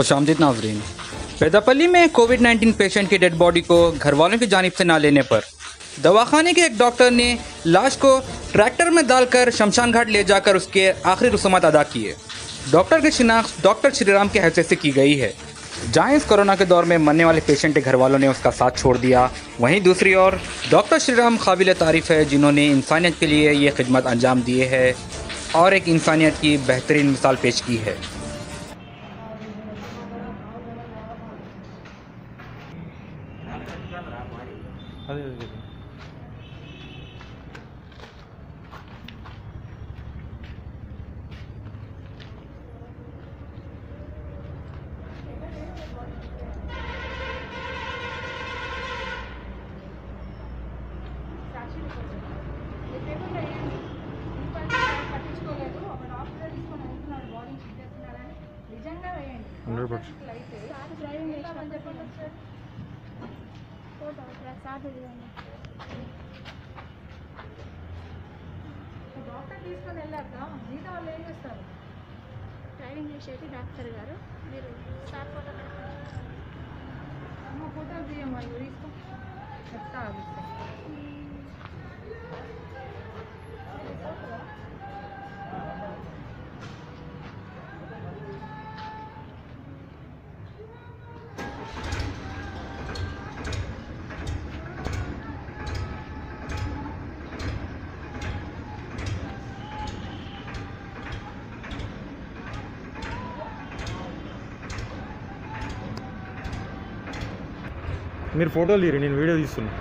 खुश आमदीद नाजरीन। पेदापल्ली में कोविड 19 पेशेंट की डेड बॉडी को घर वालों की जानब से ना लेने पर, दवाखाने के एक डॉक्टर ने लाश को ट्रैक्टर में डालकर शमशान घाट ले जाकर उसके आखिरी रसूमात अदा किए। डॉक्टर की शिनाख्त डॉक्टर श्रीराम के हैसियत से की गई है। जहाँ इस कोरोना के दौर में मरने वाले पेशेंट के घर वालों ने उसका साथ छोड़ दिया। वहीं दूसरी ओर, डॉक्टर श्रीराम काबिल तारीफ़ है जिन्होंने इंसानियत के लिए ये खिदमत अंजाम दिए है और एक इंसानियत की बेहतरीन मिसाल पेश की है। అదే అదే నిజంగా వేయండి హండ్రెడ్ పర్సెంట్ డాక్టర్ తీసుకొని వెళ్ళాక మిగతా వాళ్ళు ఏం చేస్తారు డ్రైవింగ్ చేసేది డాక్టర్ గారు. మీరు సార్ ఫోటో అమ్మ ఫోటోలు తీయమ్మా ఇవి తీసుకో. చెప్తా మీరు ఫోటోలు తీరు నేను వీడియో తీస్తున్నా.